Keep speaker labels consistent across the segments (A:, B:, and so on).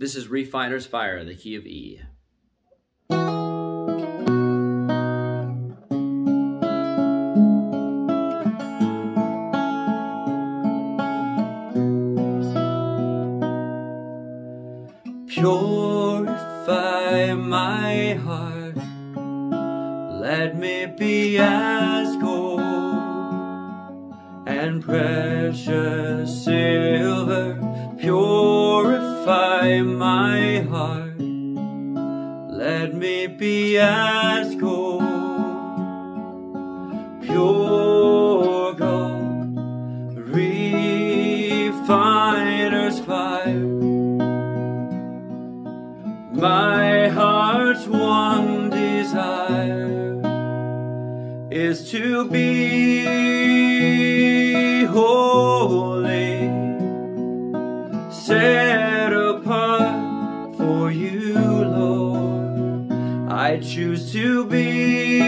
A: This is Refiner's Fire, the key of E. Purify my heart, let me be as gold and precious Purify my heart, let me be as gold, pure gold, refiner's fire. My heart's one desire is to be holy, choose to be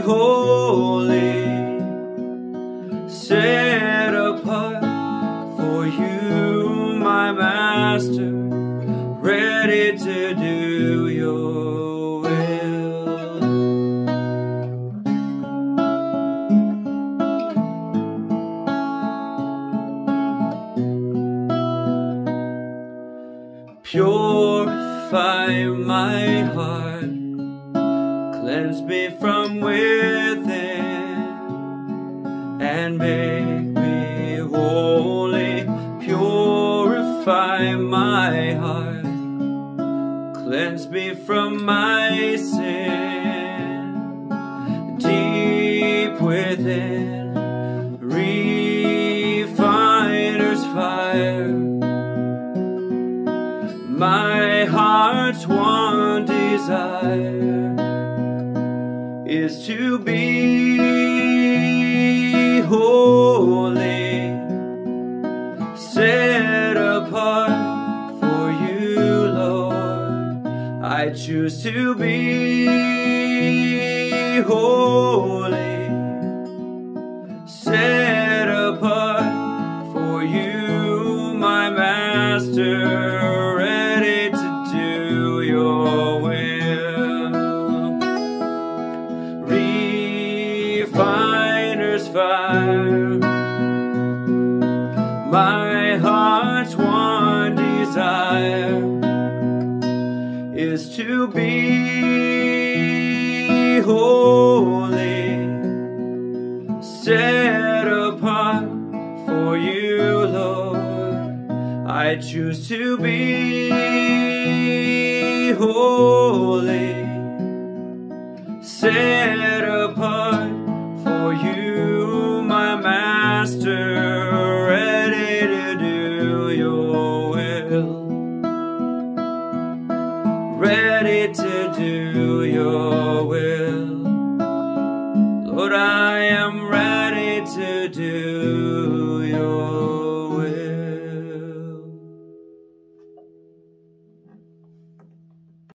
A: holy, set apart for you, my Master ready to do your will. Purify my heart, cleanse me from within, and make me holy. Purify my heart. Cleanse me from my sin. Deep within refiner's fire. My heart's one desire is to be holy set apart for you lord. I choose to be holy, my heart's one desire is to be holy, set apart for you, Lord. I choose to be holy, set apart for you, Master, ready to do your will ready to do your will.